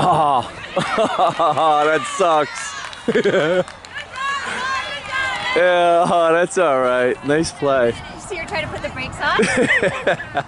oh, that sucks. yeah, oh, that's all right. Nice play. You see her try to put the brakes on?